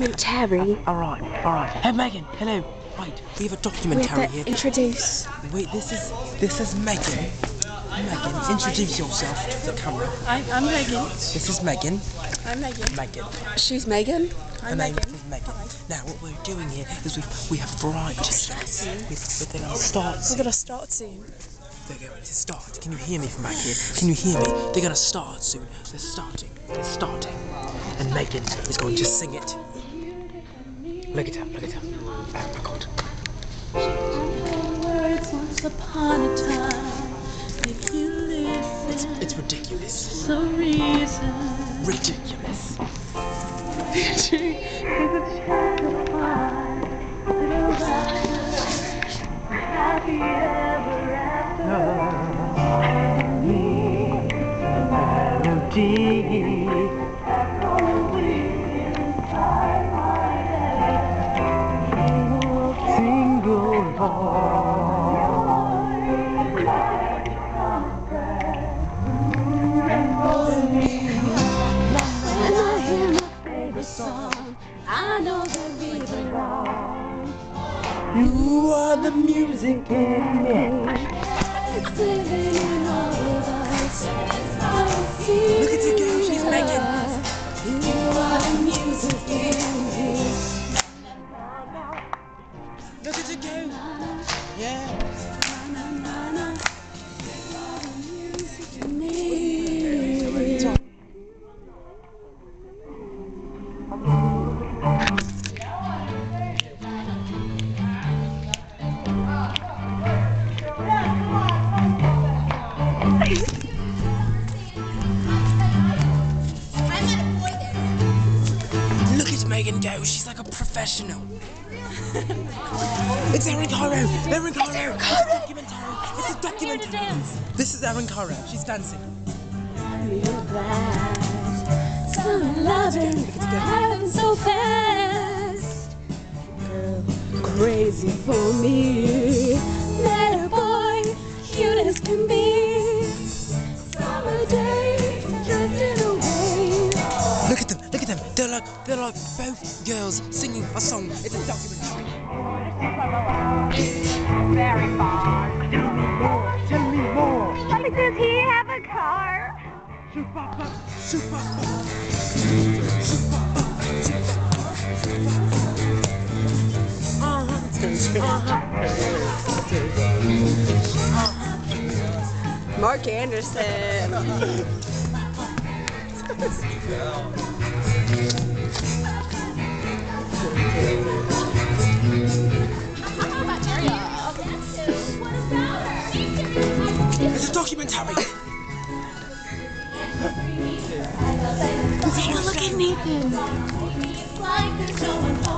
documentary. All right, all right. Hey, Megan. Hello. Right, we have a We documentary have to here. introduce. Wait, this is this is Megan. Megan, introduce yourself to the camera. I'm, I'm Megan. This is Megan. I'm Megan. Megan. She's Megan. Her I'm name Megan. is Megan. Now, what we're doing here is we we have variety. We, we're going to start. We're gonna start soon. They're going to start. Can you hear me from back here? Can you hear me? They're going to start soon. They're starting. They're starting. And Megan is going to sing it. Look at her. Look at her. Oh my God. Words once upon a time. If you listen, It's ridiculous. so reason. Ridiculous. Happy You are the music in me. Megan go. She's like a professional. it's Erin Caro. Erin Caro. It's a documentary. It's a documentary. This is Erin Caro. She's dancing. Loving so fast. Girl, crazy for me. Like they're like both girls singing a song. It's a documentary. Very far. Tell me more. Like, does he have a car? Super, super. Mark Anderson. documentary. Take a look at Nathan.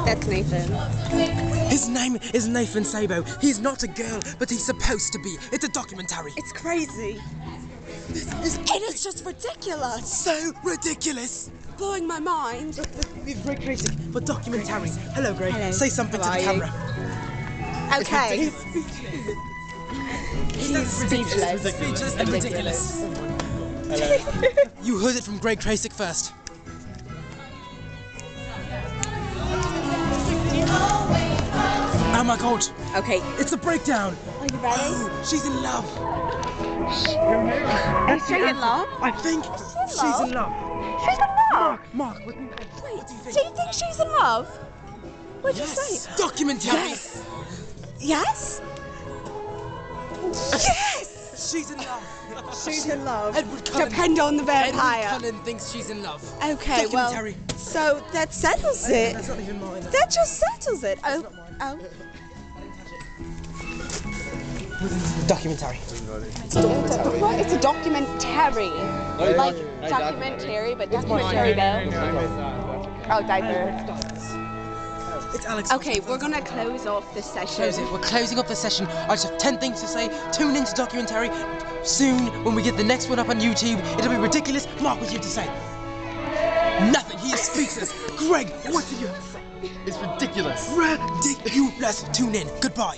That's Nathan. His name is Nathan Sabo. He's not a girl, but he's supposed to be. It's a documentary. It's crazy. It's And it's just ridiculous. so ridiculous. Blowing my mind. We've Greg Crazy for documentary. Hello, Greg. Hello. Say something How to the are you? camera. Okay. He's speechless. Speechless and ridiculous. you heard it from Greg Krasik first. Oh my god, Okay. it's a breakdown. Are you ready? Oh, she's in love. Is she in love? I think she's in love. She's in love. Mark, what, what do you think? Do you think she's in love? What'd you Yes, say? documentary. Yes. Yes? Yes! She's in love. She's in love. Edward Cullen. Depend on the vampire. Edward vampire. Cullen thinks she's in love. Okay, well, Documentary. so that settles it. That's not even mine. That just settles it. Oh, not oh. Documentary. What? It's a documentary. Like documentary, but documentary though. Oh, diaper. It's Alex. Okay, we're gonna close off this session. Close it. We're closing up the session. I just have 10 things to say. Tune into documentary. Soon, when we get the next one up on YouTube, it'll be ridiculous. Mark, what do you have to say? Nothing. He is speechless. Greg, what do you have to say? It's ridiculous. Ridiculous. Tune in. Goodbye.